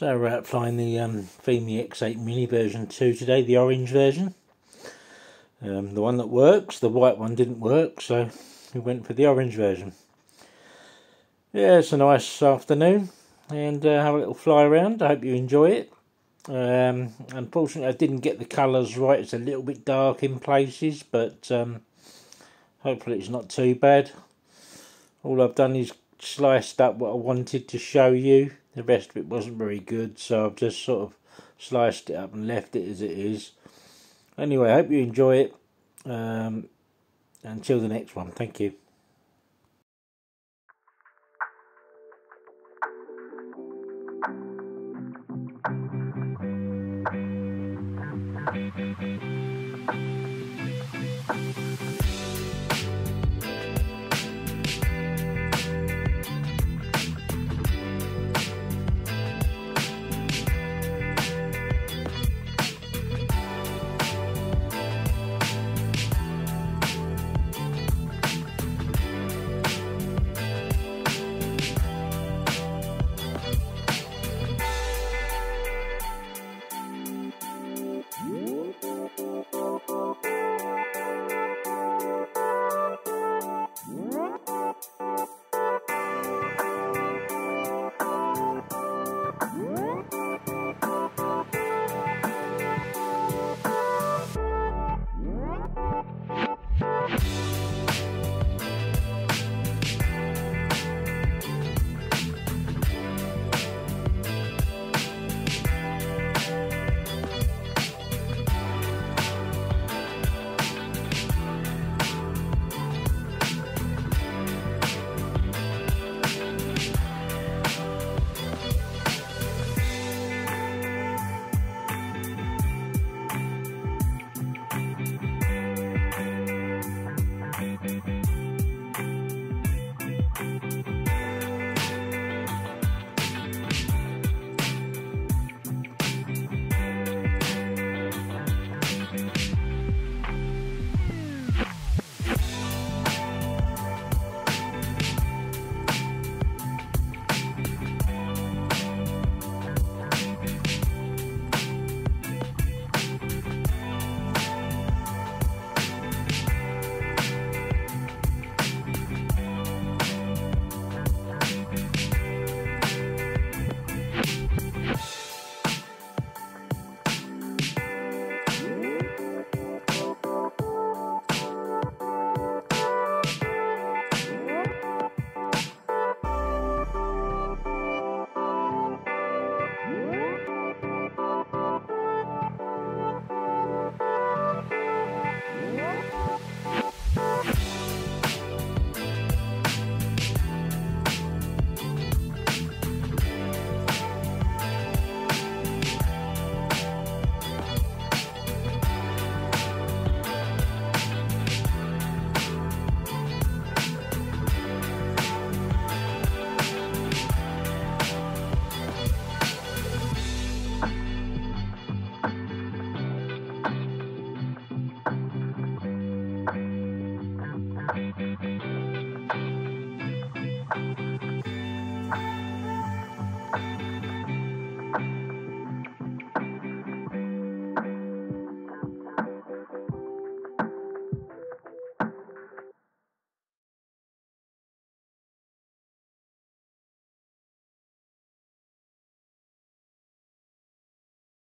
So we're out flying the um, Fimi X8 Mini version 2 today, the orange version. Um, the one that works, the white one didn't work, so we went for the orange version. Yeah, it's a nice afternoon, and uh, have a little fly around. I hope you enjoy it. Um, unfortunately, I didn't get the colours right. It's a little bit dark in places, but um, hopefully it's not too bad. All I've done is sliced up what I wanted to show you the rest of it wasn't very good, so I've just sort of sliced it up and left it as it is. Anyway, I hope you enjoy it. Um, until the next one, thank you.